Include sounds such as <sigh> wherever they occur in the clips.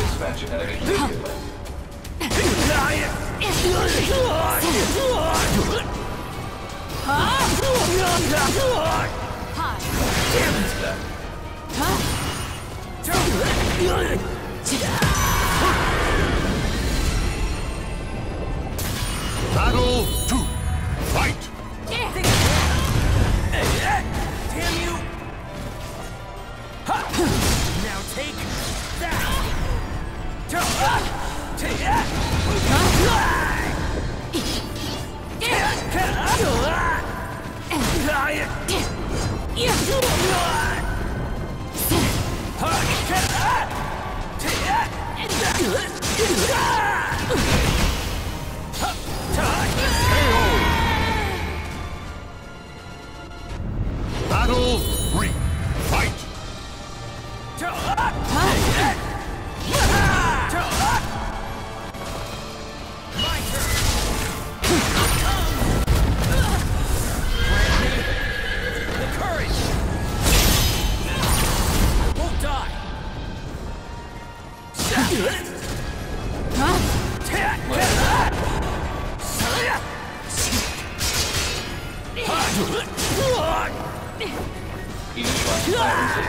Dispatch an enemy. Hi. Battle two. Fight. Damn you! Now take that! Take that! Initialize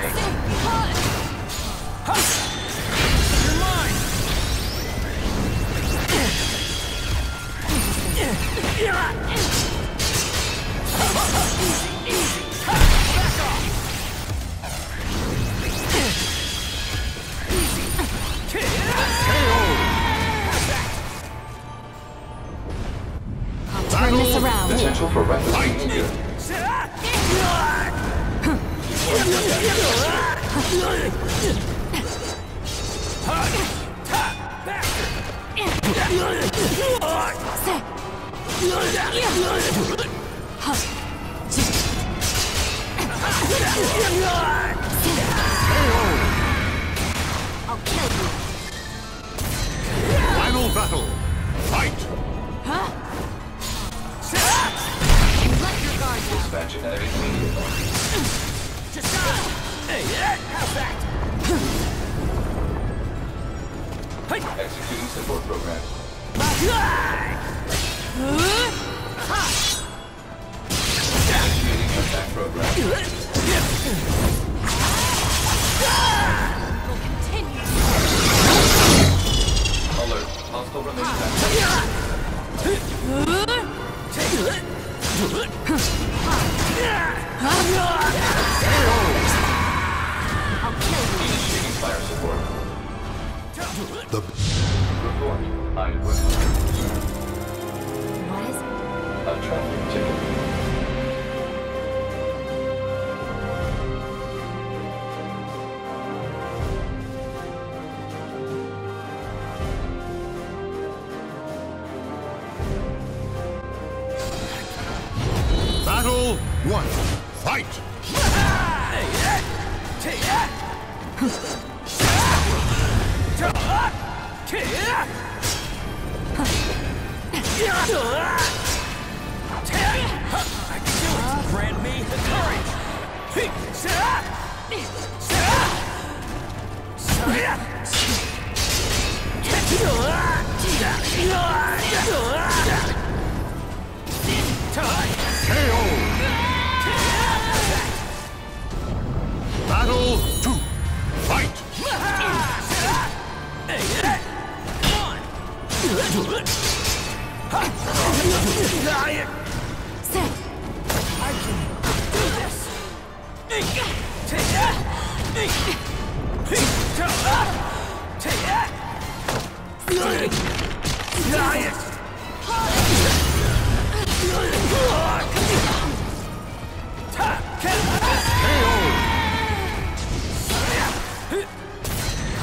Potential for rapid behavior. I'll kill you. Final battle. Fight. Let enemy immediately. How's that? Executing support program. Initiating attack program. The Report. Eyewitness. What is it? A traffic ticket. battle one. Fight. <laughs> I. Battle Set.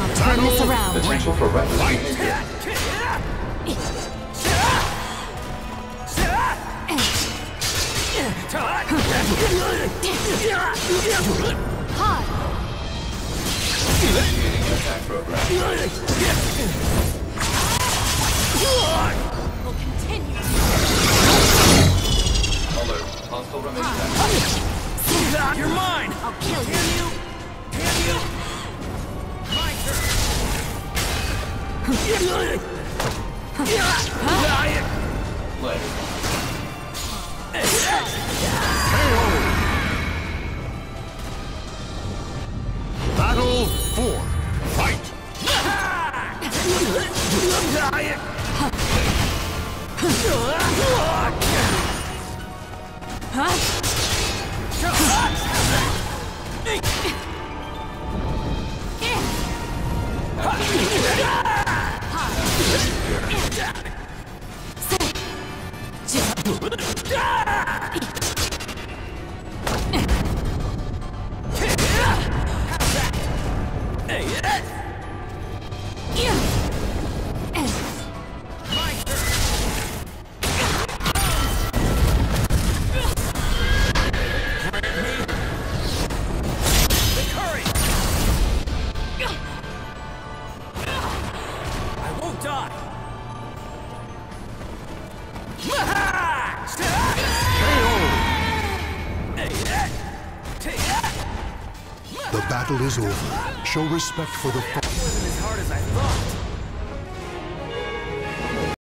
I'll turn this around. Potential for rapid active. You're mine! I'll kill you. The battle is over. Show respect for the fallen. As hard as I thought.